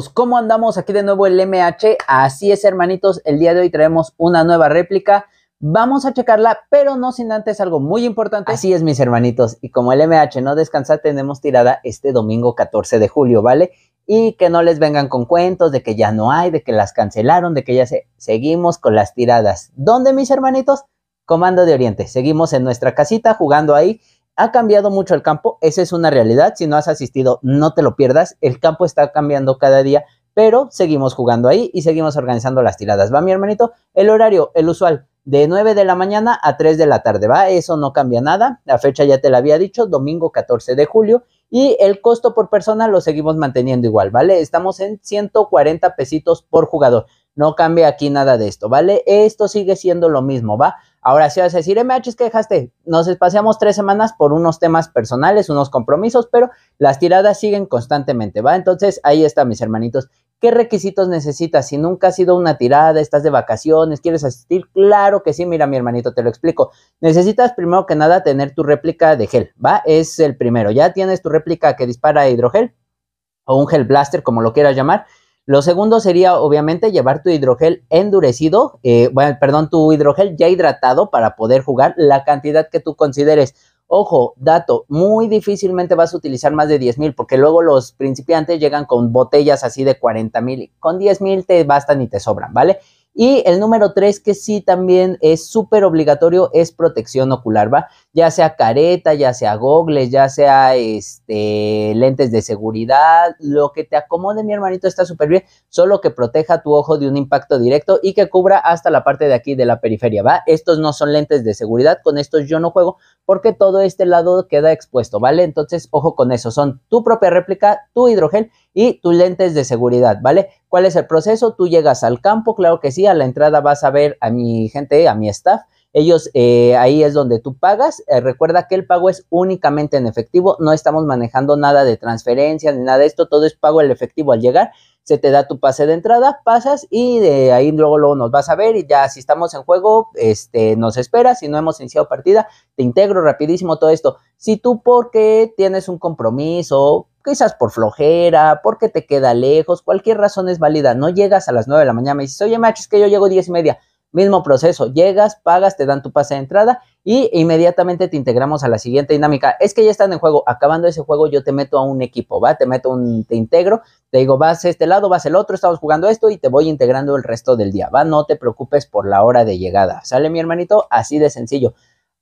¿Qué onda hermanitos? ¿Cómo andamos aquí de nuevo el MH? Así es hermanitos, el día de hoy traemos una nueva réplica. Vamos a checarla, pero no sin antes algo muy importante. Así es mis hermanitos, y como el MH no descansa, tenemos tirada este domingo 14 de julio, ¿vale? Y que no les vengan con cuentos de que ya no hay, de que las cancelaron, de que ya se... Seguimos con las tiradas. ¿Dónde mis hermanitos? Comando de Oriente. Seguimos en nuestra casita jugando ahí ha cambiado mucho el campo, esa es una realidad. Si no has asistido, no te lo pierdas. El campo está cambiando cada día, pero seguimos jugando ahí y seguimos organizando las tiradas. ¿Va, mi hermanito? El horario, el usual, de 9 de la mañana a 3 de la tarde, ¿va? Eso no cambia nada. La fecha ya te la había dicho, domingo 14 de julio. Y el costo por persona lo seguimos manteniendo igual, ¿vale? Estamos en 140 pesitos por jugador. No cambia aquí nada de esto, ¿vale? Esto sigue siendo lo mismo, ¿va? Ahora sí vas a decir, MH, es que dejaste, nos espaciamos tres semanas por unos temas personales, unos compromisos, pero las tiradas siguen constantemente, ¿va? Entonces, ahí está, mis hermanitos. ¿Qué requisitos necesitas? Si nunca has sido una tirada, estás de vacaciones, quieres asistir, claro que sí, mira mi hermanito, te lo explico. Necesitas primero que nada tener tu réplica de gel, ¿va? Es el primero. Ya tienes tu réplica que dispara hidrogel o un gel blaster, como lo quieras llamar. Lo segundo sería, obviamente, llevar tu hidrogel endurecido, eh, bueno, perdón, tu hidrogel ya hidratado para poder jugar la cantidad que tú consideres. Ojo, dato, muy difícilmente vas a utilizar más de 10 mil porque luego los principiantes llegan con botellas así de 40 mil. Con 10 mil te bastan y te sobran, ¿vale? Y el número tres, que sí también es súper obligatorio, es protección ocular, ¿va? Ya sea careta, ya sea gogles, ya sea este, lentes de seguridad, lo que te acomode, mi hermanito, está súper bien, solo que proteja tu ojo de un impacto directo y que cubra hasta la parte de aquí de la periferia, ¿va? Estos no son lentes de seguridad, con estos yo no juego porque todo este lado queda expuesto, ¿vale? Entonces, ojo con eso, son tu propia réplica, tu hidrogel y tus lentes de seguridad, ¿vale? ¿Cuál es el proceso? Tú llegas al campo, claro que sí, a la entrada vas a ver a mi gente, a mi staff. Ellos, eh, ahí es donde tú pagas. Eh, recuerda que el pago es únicamente en efectivo. No estamos manejando nada de transferencia ni nada de esto. Todo es pago el efectivo al llegar se te da tu pase de entrada, pasas y de ahí luego, luego nos vas a ver y ya si estamos en juego, este, nos esperas, si no hemos iniciado partida, te integro rapidísimo todo esto. Si tú porque tienes un compromiso, quizás por flojera, porque te queda lejos, cualquier razón es válida, no llegas a las 9 de la mañana y dices, oye, macho, es que yo llego 10 y media, Mismo proceso, llegas, pagas, te dan tu pase de entrada y inmediatamente te integramos a la siguiente dinámica. Es que ya están en juego, acabando ese juego yo te meto a un equipo, ¿va? Te meto un, te integro, te digo, vas a este lado, vas el otro, estamos jugando esto y te voy integrando el resto del día, ¿va? No te preocupes por la hora de llegada, ¿sale mi hermanito? Así de sencillo.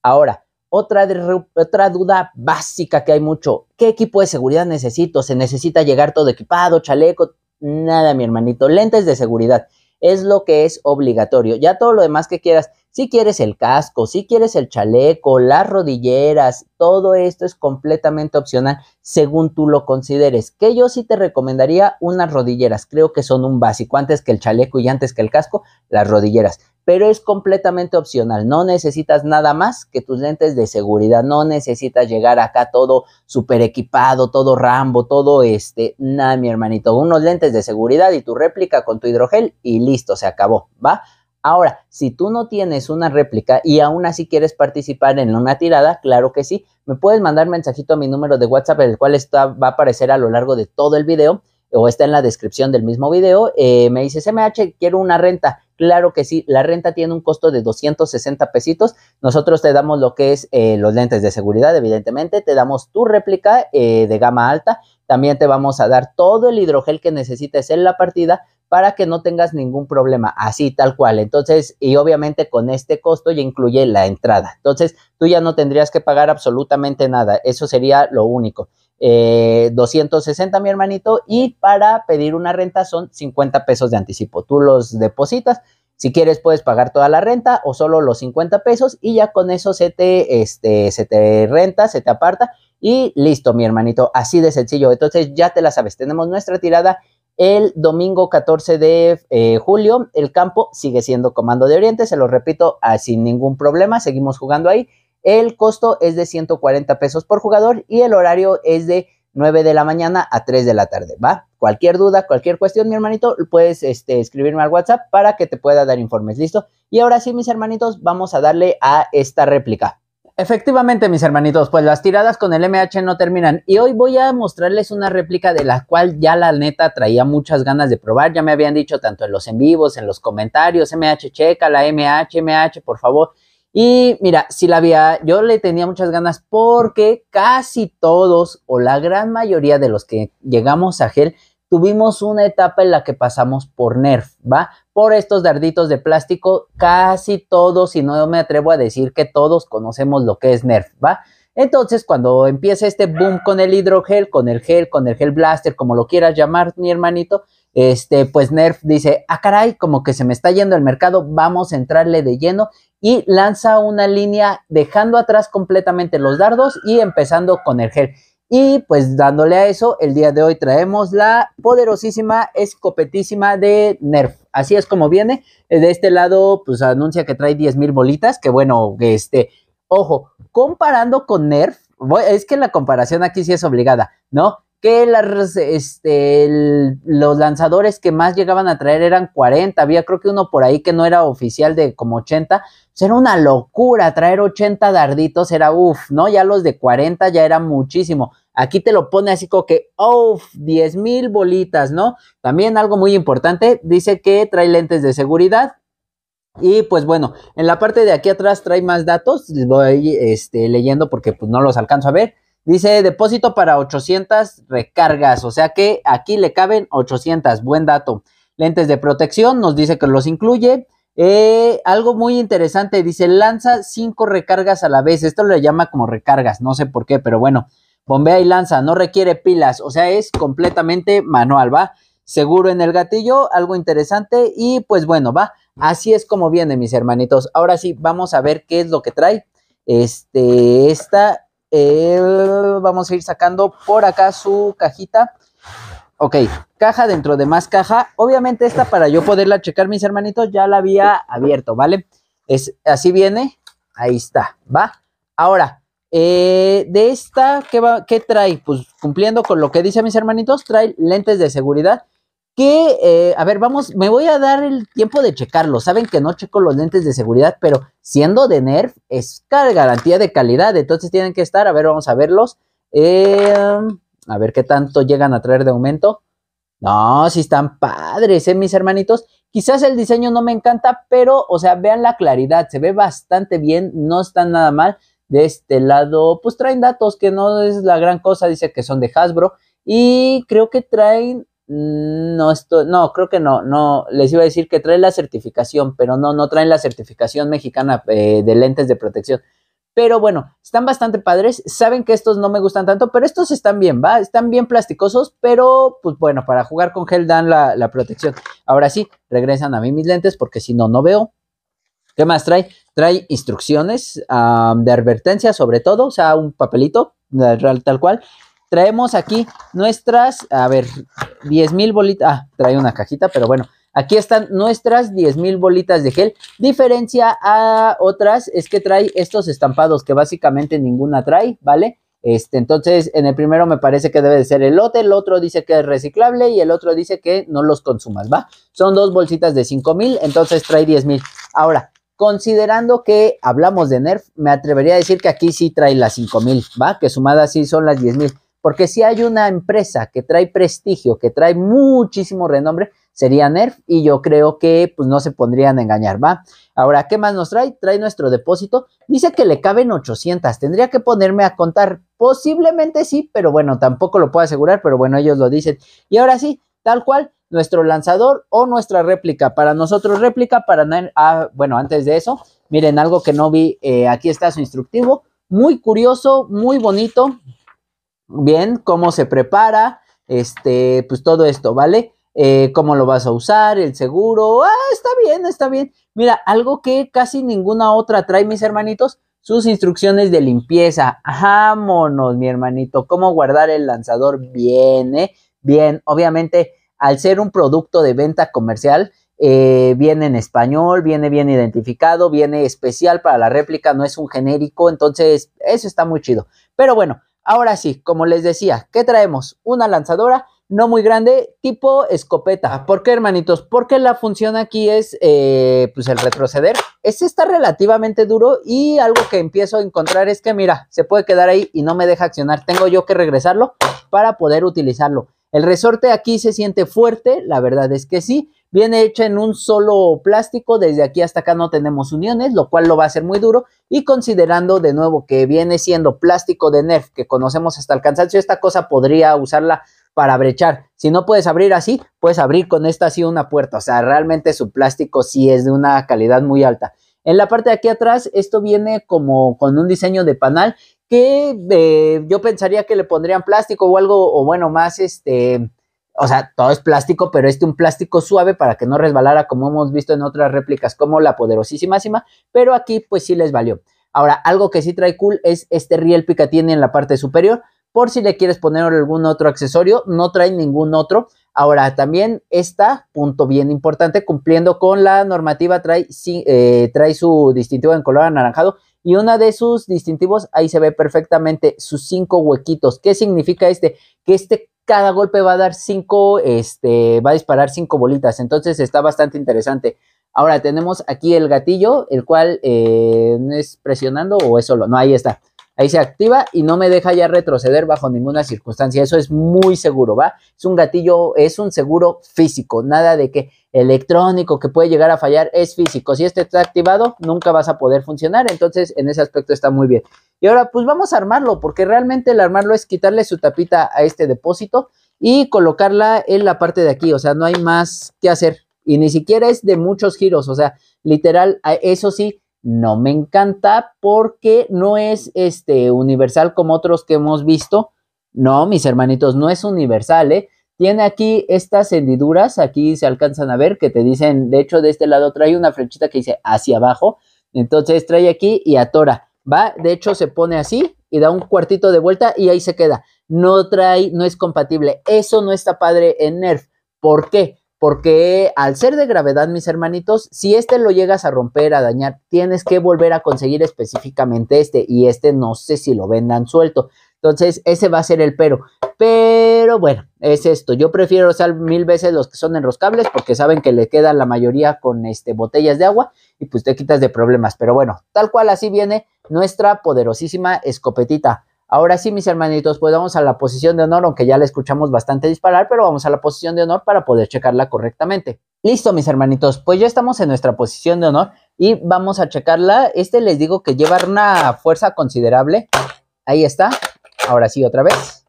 Ahora, otra, otra duda básica que hay mucho, ¿qué equipo de seguridad necesito? ¿Se necesita llegar todo equipado, chaleco? Nada, mi hermanito, lentes de seguridad es lo que es obligatorio. Ya todo lo demás que quieras, si quieres el casco, si quieres el chaleco, las rodilleras, todo esto es completamente opcional según tú lo consideres. Que yo sí te recomendaría unas rodilleras, creo que son un básico, antes que el chaleco y antes que el casco, las rodilleras pero es completamente opcional. No necesitas nada más que tus lentes de seguridad. No necesitas llegar acá todo super equipado, todo Rambo, todo este. Nada, mi hermanito. Unos lentes de seguridad y tu réplica con tu hidrogel y listo, se acabó, ¿va? Ahora, si tú no tienes una réplica y aún así quieres participar en una tirada, claro que sí, me puedes mandar mensajito a mi número de WhatsApp, el cual está, va a aparecer a lo largo de todo el video o está en la descripción del mismo video. Eh, me dices, MH, quiero una renta Claro que sí, la renta tiene un costo de 260 pesitos. Nosotros te damos lo que es eh, los lentes de seguridad, evidentemente. Te damos tu réplica eh, de gama alta. También te vamos a dar todo el hidrogel que necesites en la partida para que no tengas ningún problema, así tal cual. Entonces, y obviamente con este costo ya incluye la entrada. Entonces, tú ya no tendrías que pagar absolutamente nada. Eso sería lo único. 260 eh, mi hermanito y para pedir una renta son 50 pesos de anticipo. Tú los depositas, si quieres puedes pagar toda la renta o solo los 50 pesos y ya con eso se te, este, se te renta, se te aparta y listo mi hermanito, así de sencillo. Entonces ya te la sabes, tenemos nuestra tirada el domingo 14 de eh, julio. El campo sigue siendo Comando de Oriente, se lo repito, ah, sin ningún problema, seguimos jugando ahí. El costo es de 140 pesos por jugador y el horario es de 9 de la mañana a 3 de la tarde, ¿va? Cualquier duda, cualquier cuestión, mi hermanito, puedes este, escribirme al WhatsApp para que te pueda dar informes, ¿listo? Y ahora sí, mis hermanitos, vamos a darle a esta réplica. Efectivamente, mis hermanitos, pues las tiradas con el MH no terminan y hoy voy a mostrarles una réplica de la cual ya la neta traía muchas ganas de probar, ya me habían dicho tanto en los en vivos, en los comentarios, MH checa, la MH, MH, por favor. Y mira, si la había, yo le tenía muchas ganas porque casi todos o la gran mayoría de los que llegamos a Gel tuvimos una etapa en la que pasamos por Nerf, ¿va? Por estos darditos de plástico, casi todos, y no me atrevo a decir que todos conocemos lo que es Nerf, ¿va? Entonces, cuando empieza este boom con el hidrogel, con el gel, con el gel blaster, como lo quieras llamar, mi hermanito, este, pues Nerf dice, ah, caray, como que se me está yendo el mercado, vamos a entrarle de lleno y lanza una línea dejando atrás completamente los dardos y empezando con el gel. Y pues dándole a eso, el día de hoy traemos la poderosísima escopetísima de Nerf. Así es como viene. De este lado, pues anuncia que trae 10.000 bolitas, que bueno, este, ojo, comparando con Nerf, es que la comparación aquí sí es obligada, ¿no? Que las, este, los lanzadores que más llegaban a traer eran 40, había creo que uno por ahí que no era oficial de como 80, pues era una locura traer 80 darditos, era uff, ¿no? Ya los de 40 ya era muchísimo. Aquí te lo pone así como que, uff, 10 mil bolitas, ¿no? También algo muy importante, dice que trae lentes de seguridad, y pues bueno, en la parte de aquí atrás trae más datos, voy este, leyendo porque pues no los alcanzo a ver. Dice depósito para 800 recargas, o sea que aquí le caben 800, buen dato. Lentes de protección, nos dice que los incluye. Eh, algo muy interesante, dice lanza 5 recargas a la vez. Esto lo llama como recargas, no sé por qué, pero bueno. Bombea y lanza, no requiere pilas, o sea, es completamente manual, ¿va? Seguro en el gatillo, algo interesante. Y pues bueno, va. Así es como viene, mis hermanitos. Ahora sí, vamos a ver qué es lo que trae. Este, esta vamos a ir sacando por acá su cajita. Ok, caja dentro de más caja. Obviamente esta para yo poderla checar, mis hermanitos, ya la había abierto, ¿vale? Es, así viene, ahí está, ¿va? Ahora, eh, de esta, ¿qué, va, ¿qué trae? Pues cumpliendo con lo que dice mis hermanitos, trae lentes de seguridad que, eh, a ver, vamos, me voy a dar el tiempo de checarlo. Saben que no checo los lentes de seguridad, pero siendo de Nerf, es garantía de calidad, entonces tienen que estar, a ver, vamos a verlos. Em, a ver qué tanto llegan a traer de aumento. No, si están padres, ¿eh, mis hermanitos? Quizás el diseño no me encanta, pero, o sea, vean la claridad, se ve bastante bien, no están nada mal. De este lado, pues traen datos que no es la gran cosa, dice que son de Hasbro. Y creo que traen no, esto, no, creo que no, no, les iba a decir que trae la certificación, pero no, no traen la certificación mexicana eh, de lentes de protección. Pero bueno, están bastante padres. Saben que estos no me gustan tanto, pero estos están bien, ¿va? Están bien plasticosos, pero pues bueno, para jugar con gel dan la, protección. Ahora sí, regresan a mí mis lentes porque si no, no veo. ¿Qué más trae? Trae instrucciones de advertencia sobre todo, o sea, un papelito tal cual traemos aquí nuestras, a ver, 10 mil bolitas, ah, trae una cajita, pero bueno, aquí están nuestras 10 mil bolitas de gel. Diferencia a otras es que trae estos estampados que básicamente ninguna trae, ¿vale? Este, entonces, en el primero me parece que debe de ser el lote, el otro dice que es reciclable y el otro dice que no los consumas, ¿va? Son dos bolsitas de 5 mil, entonces trae 10 mil. Ahora, considerando que hablamos de Nerf, me atrevería a decir que aquí sí trae las 5 mil, ¿va? Que sumadas sí son las 10 mil. Porque si hay una empresa que trae prestigio, que trae muchísimo renombre, sería Nerf y yo creo que pues no se pondrían a engañar, ¿va? Ahora, ¿qué más nos trae? Trae nuestro depósito. Dice que le caben 800. Tendría que ponerme a contar. Posiblemente sí, pero bueno, tampoco lo puedo asegurar, pero bueno, ellos lo dicen. Y ahora sí, tal cual, nuestro lanzador o nuestra réplica. Para nosotros réplica, para... Ah, bueno, antes de eso, miren, algo que no vi, eh, aquí está su instructivo. Muy curioso, muy bonito bien, cómo se prepara, este, pues todo esto, ¿vale? Eh, cómo lo vas a usar, el seguro, ah, está bien, está bien. Mira, algo que casi ninguna otra trae, mis hermanitos, sus instrucciones de limpieza. Vámonos, mi hermanito, cómo guardar el lanzador bien, ¿eh? Bien, obviamente, al ser un producto de venta comercial, eh, viene en español, viene bien identificado, viene especial para la réplica, no es un genérico, entonces eso está muy chido. Pero bueno, Ahora sí, como les decía, ¿qué traemos? Una lanzadora no muy grande, tipo escopeta. ¿Por qué, hermanitos? Porque la función aquí es, eh, pues, el retroceder. Este está relativamente duro y algo que empiezo a encontrar es que, mira, se puede quedar ahí y no me deja accionar. Tengo yo que regresarlo para poder utilizarlo. El resorte aquí se siente fuerte, la verdad es que sí. Viene hecho en un solo plástico, desde aquí hasta acá no tenemos uniones, lo cual lo va a hacer muy duro. Y considerando de nuevo que viene siendo plástico de Nerf, que conocemos hasta el cansancio, esta cosa podría usarla para brechar. Si no puedes abrir así, puedes abrir con esta así una puerta. O sea, realmente su plástico sí es de una calidad muy alta. En la parte de aquí atrás, esto viene como con un diseño de panal que eh, yo pensaría que le pondrían plástico o algo, o bueno, más este, o sea, todo es plástico, pero este un plástico suave para que no resbalara como hemos visto en otras réplicas como la poderosísima, pero aquí pues sí les valió. Ahora, algo que sí trae cool es este riel Picatinny en la parte superior, por si le quieres poner algún otro accesorio, no trae ningún otro. Ahora, también está, punto bien importante, cumpliendo con la normativa, trae, eh, trae su distintivo en color anaranjado y una de sus distintivos, ahí se ve perfectamente sus cinco huequitos. ¿Qué significa este? Que este cada golpe va a dar cinco, este, va a disparar cinco bolitas. Entonces está bastante interesante. Ahora tenemos aquí el gatillo, el cual eh, es presionando o es solo. No, ahí está. Ahí se activa y no me deja ya retroceder bajo ninguna circunstancia. Eso es muy seguro, ¿va? Es un gatillo, es un seguro físico. Nada de que electrónico que puede llegar a fallar es físico. Si este está activado, nunca vas a poder funcionar. Entonces, en ese aspecto está muy bien. Y ahora, pues vamos a armarlo, porque realmente el armarlo es quitarle su tapita a este depósito y colocarla en la parte de aquí. O sea, no hay más que hacer. Y ni siquiera es de muchos giros. O sea, literal, eso sí, no me encanta porque no es este universal como otros que hemos visto. No, mis hermanitos, no es universal, ¿eh? Tiene aquí estas hendiduras, aquí se alcanzan a ver, que te dicen, de hecho, de este lado trae una flechita que dice hacia abajo. Entonces trae aquí y atora, ¿va? De hecho, se pone así y da un cuartito de vuelta y ahí se queda. No trae, no es compatible. Eso no está padre en Nerf. ¿Por qué? Porque al ser de gravedad, mis hermanitos, si este lo llegas a romper, a dañar, tienes que volver a conseguir específicamente este y este no sé si lo vendan suelto. Entonces, ese va a ser el pero. Pero bueno, es esto. Yo prefiero usar mil veces los que son enroscables porque saben que le quedan la mayoría con este, botellas de agua y pues te quitas de problemas. Pero bueno, tal cual así viene nuestra poderosísima escopetita. Ahora sí, mis hermanitos, pues vamos a la posición de honor, aunque ya la escuchamos bastante disparar, pero vamos a la posición de honor para poder checarla correctamente. Listo, mis hermanitos, pues ya estamos en nuestra posición de honor y vamos a checarla. Este les digo que lleva una fuerza considerable. Ahí está. Ahora sí, otra vez.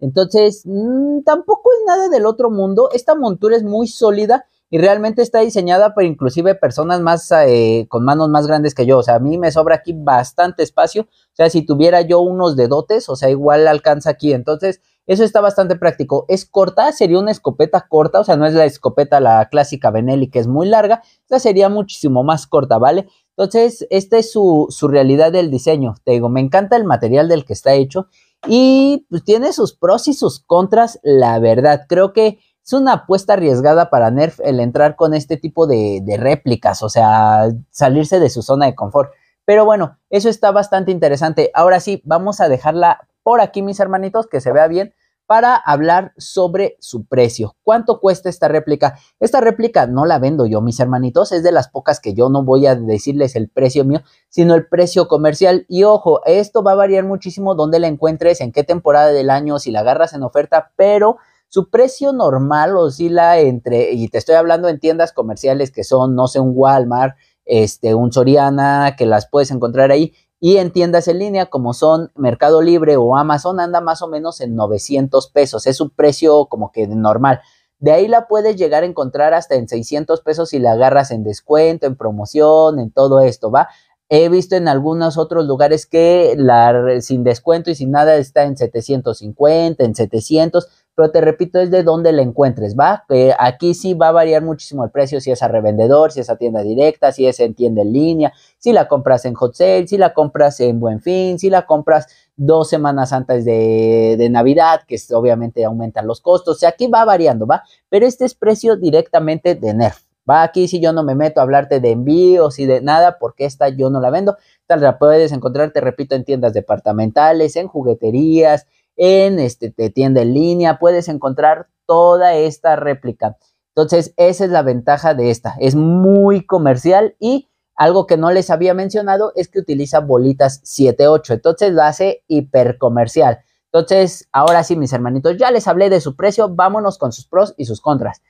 Entonces, mmm, tampoco es nada del otro mundo. Esta montura es muy sólida y realmente está diseñada para inclusive personas más eh, con manos más grandes que yo. O sea, a mí me sobra aquí bastante espacio. O sea, si tuviera yo unos dedotes, o sea, igual alcanza aquí. Entonces, eso está bastante práctico. Es corta, sería una escopeta corta, o sea, no es la escopeta la clásica Benelli que es muy larga. Esta sería muchísimo más corta, ¿vale? Entonces, esta es su, su realidad del diseño. Te digo, me encanta el material del que está hecho y pues tiene sus pros y sus contras, la verdad. Creo que es una apuesta arriesgada para Nerf el entrar con este tipo de, réplicas, o sea, salirse de su zona de confort. Pero bueno, eso está bastante interesante. Ahora sí, vamos a dejarla por aquí, mis hermanitos, que se vea bien para hablar sobre su precio. ¿Cuánto cuesta esta réplica? Esta réplica no la vendo yo, mis hermanitos, es de las pocas que yo no voy a decirles el precio mío, sino el precio comercial. Y ojo, esto va a variar muchísimo donde la encuentres, en qué temporada del año, si la agarras en oferta, pero su precio normal oscila entre, y te estoy hablando en tiendas comerciales que son, no sé, un Walmart, este, un Soriana, que las puedes encontrar ahí, y en tiendas en línea como son Mercado Libre o Amazon, anda más o menos en 900 pesos, es un precio como que normal. De ahí la puedes llegar a encontrar hasta en 600 pesos si la agarras en descuento, en promoción, en todo esto, ¿va? He visto en algunos otros lugares que la sin descuento y sin nada está en 750, en 700, pero te repito, es de donde la encuentres, ¿va? Aquí sí va a variar muchísimo el precio, si es a revendedor, si es a tienda directa, si es en tienda en línea, si la compras en hot sale, si la compras en buen fin, si la compras dos semanas antes de, Navidad, que obviamente aumentan los costos, o sea, aquí va variando, ¿va? Pero este es precio directamente de Nerf. Va aquí si yo no me meto a hablarte de envíos y de nada, porque esta yo no la vendo. Esta la puedes encontrar, te repito, en tiendas departamentales, en jugueterías, en este, te tienda en línea, puedes encontrar toda esta réplica. Entonces, esa es la ventaja de esta. Es muy comercial y algo que no les había mencionado es que utiliza bolitas 7-8. Entonces, lo hace hiper comercial. Entonces, ahora sí, mis hermanitos, ya les hablé de su precio. Vámonos con sus pros y sus contras.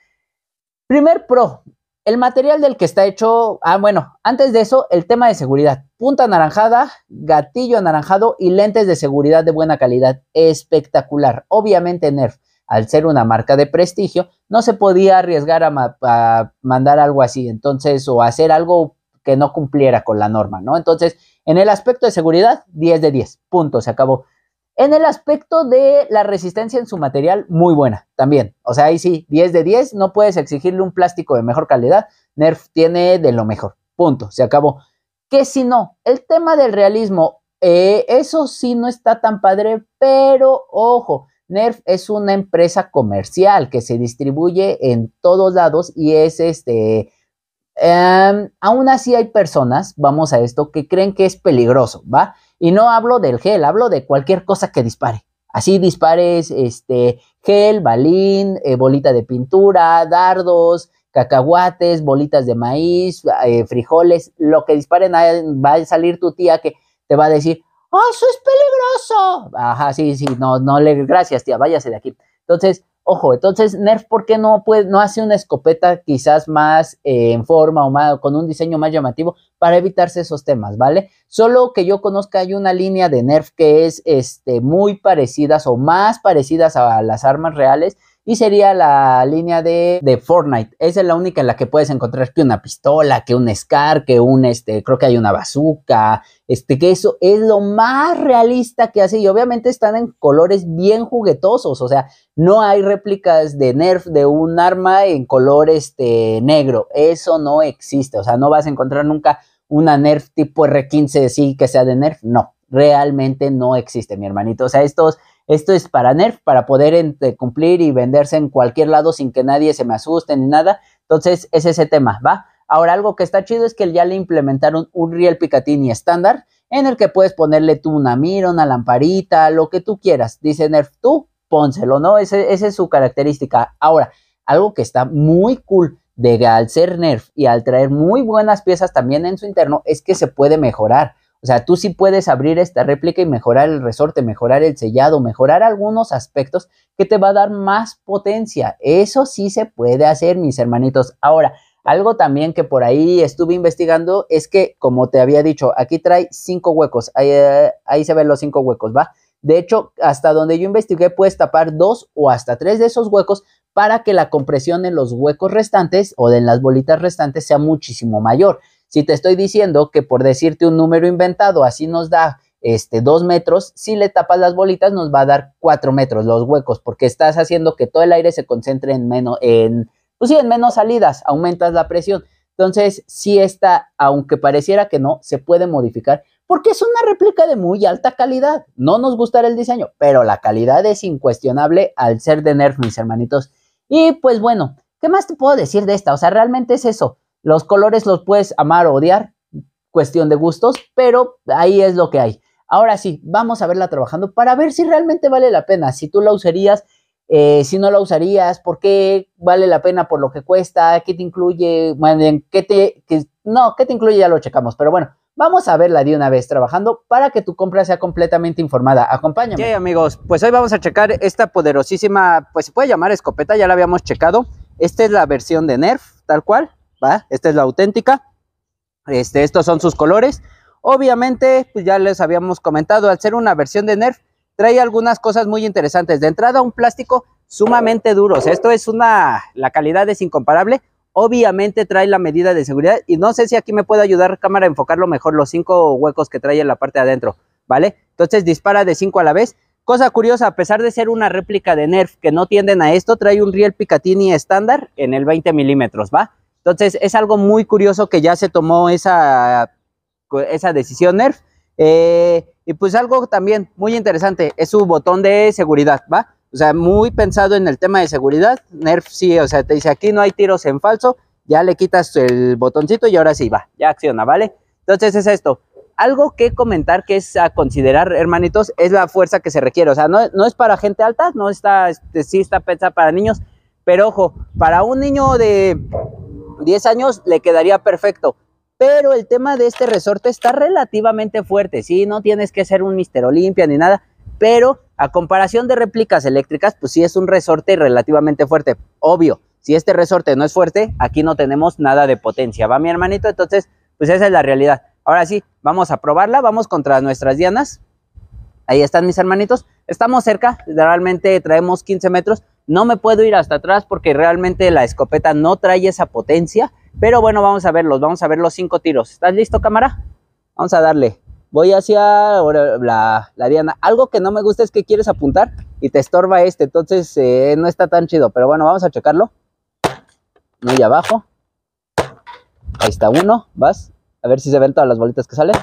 Primer pro, el material del que está hecho, ah, bueno, antes de eso, el tema de seguridad. Punta anaranjada, gatillo anaranjado y lentes de seguridad de buena calidad. Espectacular. Obviamente Nerf, al ser una marca de prestigio, no se podía arriesgar a, mandar algo así, entonces, o hacer algo que no cumpliera con la norma, ¿no? Entonces, en el aspecto de seguridad, 10 de 10, punto, se acabó. En el aspecto de la resistencia en su material, muy buena también. O sea, ahí sí, 10 de 10, no puedes exigirle un plástico de mejor calidad. Nerf tiene de lo mejor. Punto, se acabó. Que si no, el tema del realismo, eh, eso sí no está tan padre, pero ojo, Nerf es una empresa comercial que se distribuye en todos lados y es este. Em, aún así hay personas, vamos a esto, que creen que es peligroso, ¿va? Y no hablo del gel, hablo de cualquier cosa que dispare. Así dispares este, gel, balín, eh, bolita de pintura, dardos, cacahuates, bolitas de maíz, eh, frijoles, lo que disparen, va a salir tu tía que te va a decir, ¡Oh, eso es peligroso! Ajá, sí, sí, no, no le, gracias tía, váyase de aquí. Entonces, Ojo, entonces Nerf, ¿por qué no, puede, no hace una escopeta quizás más eh, en forma o más, con un diseño más llamativo para evitarse esos temas, ¿vale? Solo que yo conozca hay una línea de Nerf que es este, muy parecidas o más parecidas a las armas reales y sería la línea de, de, Fortnite. Esa es la única en la que puedes encontrar que una pistola, que un Scar, que un, este, creo que hay una bazooka, este, que eso es lo más realista que hace y obviamente están en colores bien juguetosos, o sea, no hay réplicas de Nerf de un arma en color, este, negro, eso no existe, o sea, no vas a encontrar nunca una Nerf tipo R15 sí que sea de Nerf, no, realmente no existe, mi hermanito, o sea, estos esto es para Nerf, para poder cumplir y venderse en cualquier lado sin que nadie se me asuste ni nada. Entonces, es ese tema, ¿va? Ahora, algo que está chido es que ya le implementaron un Real Picatinny estándar en el que puedes ponerle tú una mira, una lamparita, lo que tú quieras. Dice Nerf, tú pónselo, ¿no? esa es su característica. Ahora, algo que está muy cool de al ser Nerf y al traer muy buenas piezas también en su interno es que se puede mejorar. O sea, tú sí puedes abrir esta réplica y mejorar el resorte, mejorar el sellado, mejorar algunos aspectos que te va a dar más potencia. Eso sí se puede hacer, mis hermanitos. Ahora, algo también que por ahí estuve investigando es que, como te había dicho, aquí trae cinco huecos. Ahí, eh, se ven los cinco huecos, ¿va? De hecho, hasta donde yo investigué, puedes tapar dos o hasta tres de esos huecos para que la compresión en los huecos restantes o en las bolitas restantes sea muchísimo mayor. Si te estoy diciendo que por decirte un número inventado, así nos da este, dos metros, si le tapas las bolitas nos va a dar cuatro metros los huecos, porque estás haciendo que todo el aire se concentre en menos, en, pues sí, en menos salidas, aumentas la presión. Entonces, si está, aunque pareciera que no, se puede modificar, porque es una réplica de muy alta calidad. No nos gustará el diseño, pero la calidad es incuestionable al ser de Nerf, mis hermanitos. Y pues bueno, ¿qué más te puedo decir de esta? O sea, realmente es eso. Los colores los puedes amar o odiar, cuestión de gustos, pero ahí es lo que hay. Ahora sí, vamos a verla trabajando para ver si realmente vale la pena, si tú la usarías, eh, si no la usarías, por qué vale la pena por lo que cuesta, qué te incluye, qué te, no, qué te incluye ya lo checamos, pero bueno, vamos a verla de una vez trabajando para que tu compra sea completamente informada. Acompáñame. Ok, amigos, pues hoy vamos a checar esta poderosísima, pues se puede llamar escopeta, ya la habíamos checado. Esta es la versión de Nerf, tal cual. Esta es la auténtica. Este, estos son sus colores. Obviamente, pues ya les habíamos comentado, al ser una versión de Nerf, trae algunas cosas muy interesantes. De entrada, un plástico sumamente duro. esto es una, la calidad es incomparable. Obviamente trae la medida de seguridad y no sé si aquí me puede ayudar cámara a enfocarlo mejor los cinco huecos que trae en la parte de adentro, ¿vale? Entonces dispara de cinco a la vez. Cosa curiosa, a pesar de ser una réplica de Nerf que no tienden a esto, trae un Riel Picatinny estándar en el 20 milímetros, ¿va? Entonces es algo muy curioso que ya se tomó esa, esa decisión Nerf. Eh, y pues algo también muy interesante es su botón de seguridad, ¿va? O sea, muy pensado en el tema de seguridad. Nerf sí, o sea, te dice aquí no hay tiros en falso, ya le quitas el botoncito y ahora sí va, ya acciona, ¿vale? Entonces es esto. algo que comentar que es a considerar, hermanitos, es la fuerza que se requiere. O sea, no, no es para gente alta, no está, este, sí está pensada para niños, pero ojo, para un niño de 10 años le quedaría perfecto. Pero el tema de este resorte está relativamente fuerte, ¿sí? No tienes que ser un Mister Olimpia ni nada, pero a comparación de réplicas eléctricas, pues sí es un resorte relativamente fuerte. Obvio, si este resorte no es fuerte, aquí no tenemos nada de potencia, ¿va mi hermanito? Entonces, pues esa es la realidad. Ahora sí, vamos a probarla, vamos contra nuestras dianas. Ahí están mis hermanitos. Estamos cerca, realmente traemos 15 metros. No me puedo ir hasta atrás porque realmente la escopeta no trae esa potencia. Pero bueno, vamos a verlos, vamos a ver los cinco tiros. ¿Estás listo, cámara? Vamos a darle. Voy hacia la, la diana. Algo que no me gusta es que quieres apuntar y te estorba este. Entonces eh, no está tan chido. Pero bueno, vamos a checarlo. Muy abajo. Ahí está uno. Vas. A ver si se ven todas las bolitas que salen.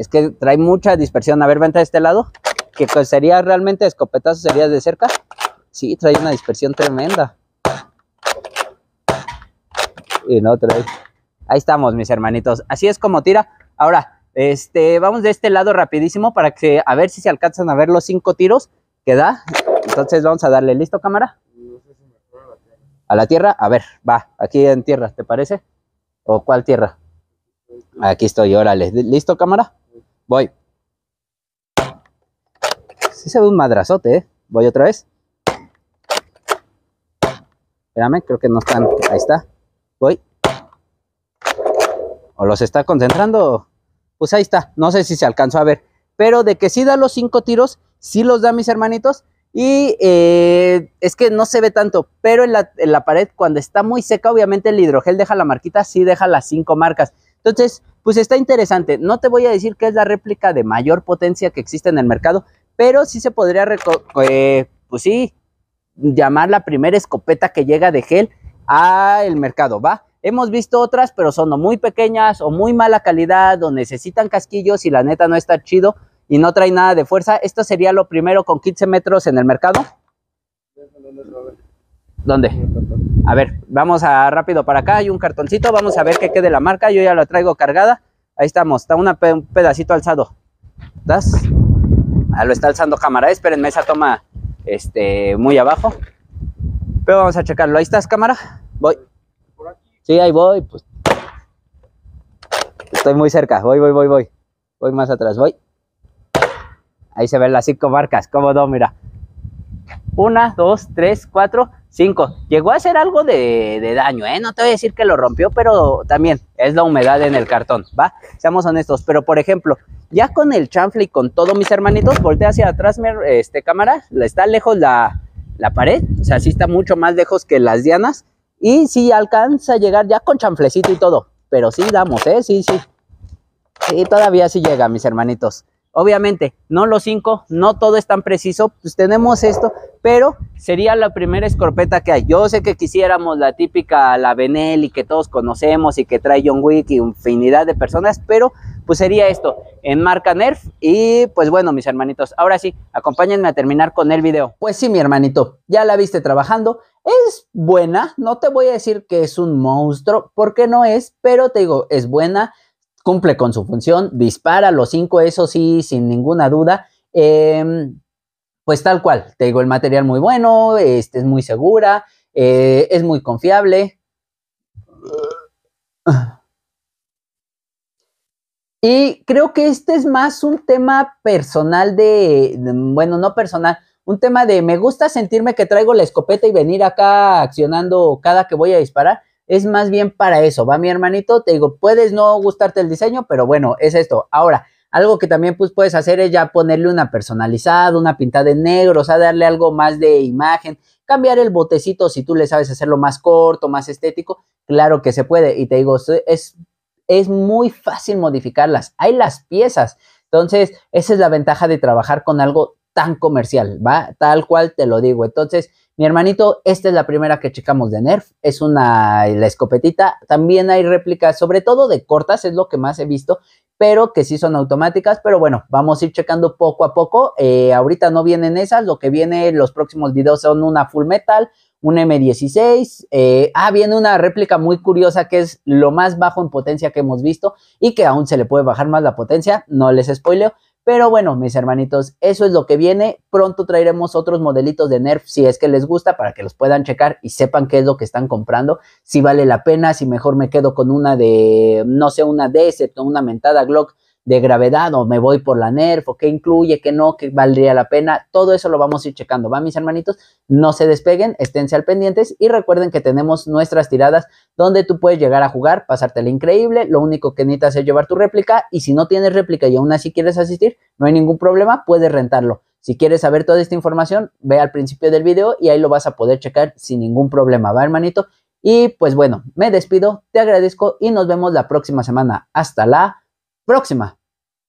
Es que trae mucha dispersión. A ver, vente a este lado, que pues sería realmente escopetazo, sería de cerca. Sí, trae una dispersión tremenda. Y no trae. Ahí estamos, mis hermanitos. Así es como tira. Ahora, este, vamos de este lado rapidísimo para que a ver si se alcanzan a ver los cinco tiros que da. Entonces vamos a darle. ¿Listo, cámara? a la tierra. A ver, va, aquí en tierra, ¿te parece? ¿O cuál tierra? Aquí estoy, órale. ¿Listo, cámara? Voy. Sí se ve un madrazote, ¿eh? Voy otra vez. Espérame, creo que no están. Ahí está. Voy. ¿O los está concentrando? Pues ahí está. No sé si se alcanzó a ver. Pero de que sí da los cinco tiros, sí los da mis hermanitos. Y eh, es que no se ve tanto, pero en la, en la, pared cuando está muy seca, obviamente el hidrogel deja la marquita, sí deja las cinco marcas. Entonces, pues está interesante. No te voy a decir que es la réplica de mayor potencia que existe en el mercado, pero sí se podría, eh, pues sí, llamar la primera escopeta que llega de gel al mercado, ¿va? Hemos visto otras, pero son muy pequeñas o muy mala calidad o necesitan casquillos y la neta no está chido y no trae nada de fuerza. Esto sería lo primero con 15 metros en el mercado. ¿Dónde? A ver, vamos a rápido para acá. Hay un cartoncito. Vamos a ver qué quede la marca. Yo ya la traigo cargada. Ahí estamos. Está un pedacito alzado. ¿Das? Ah, lo está alzando cámara. Espérenme, esa toma este, muy abajo. Pero vamos a checarlo. Ahí estás, cámara. Voy. Sí, ahí voy. Pues. Estoy muy cerca. Voy, voy, voy, voy. Voy más atrás. Voy. Ahí se ven las cinco marcas. Cómodo, mira. Una, dos, tres, cuatro, cinco. Llegó a hacer algo de, daño, ¿eh? No te voy a decir que lo rompió, pero también es la humedad en el cartón, ¿va? Seamos honestos. Pero, por ejemplo, ya con el chanfle y con todos mis hermanitos, voltea hacia atrás, este, cámara, está lejos la, la pared, o sea, sí está mucho más lejos que las dianas. Y sí alcanza a llegar ya con chanflecito y todo, pero sí damos, ¿eh? Sí, sí. Sí, todavía sí llega, mis hermanitos. Obviamente, no los cinco, no todo es tan preciso, pues tenemos esto, pero sería la primera escorpeta que hay. Yo sé que quisiéramos la típica, la Benelli que todos conocemos y que trae John Wick y infinidad de personas, pero pues sería esto, en marca Nerf. Y pues bueno, mis hermanitos, ahora sí, acompáñenme a terminar con el video. Pues sí, mi hermanito, ya la viste trabajando, es buena, no te voy a decir que es un monstruo, porque no es, pero te digo, es buena cumple con su función, dispara los cinco, eso sí, sin ninguna duda. Em, pues tal cual, te digo, el material muy bueno, este, es muy segura, eh, es muy confiable. Y creo que este es más un tema personal de, bueno, no personal, un tema de me gusta sentirme que traigo la escopeta y venir acá accionando cada que voy a disparar es más bien para eso, va mi hermanito, te digo, puedes no gustarte el diseño, pero bueno, es esto. Ahora, algo que también pues, puedes hacer es ya ponerle una personalizada, una pintada en negro, o sea, darle algo más de imagen, cambiar el botecito si tú le sabes hacerlo más corto, más estético, claro que se puede. Y te digo, es, es muy fácil modificarlas, hay las piezas. Entonces, esa es la ventaja de trabajar con algo tan comercial, ¿va? Tal cual te lo digo. Entonces, mi hermanito, esta es la primera que checamos de Nerf, es una, la escopetita, también hay réplicas, sobre todo de cortas, es lo que más he visto, pero que sí son automáticas, pero bueno, vamos a ir checando poco a poco, eh, ahorita no vienen esas, lo que viene en los próximos videos son una full metal, un M16. Eh, ah, viene una réplica muy curiosa que es lo más bajo en potencia que hemos visto y que aún se le puede bajar más la potencia, no les spoileo. Pero bueno, mis hermanitos, eso es lo que viene. Pronto traeremos otros modelitos de Nerf si es que les gusta para que los puedan checar y sepan qué es lo que están comprando. Si vale la pena, si mejor me quedo con una de, no sé, una Desert o una mentada Glock de gravedad o me voy por la Nerf o qué incluye, qué no, qué valdría la pena. Todo eso lo vamos a ir checando, ¿va mis hermanitos? No se despeguen, esténse al pendientes y recuerden que tenemos nuestras tiradas donde tú puedes llegar a jugar, pasártela increíble. Lo único que necesitas es llevar tu réplica y si no tienes réplica y aún así quieres asistir, no hay ningún problema, puedes rentarlo. Si quieres saber toda esta información, ve al principio del video y ahí lo vas a poder checar sin ningún problema, ¿va hermanito? Y pues bueno, me despido, te agradezco y nos vemos la próxima semana. Hasta la próxima.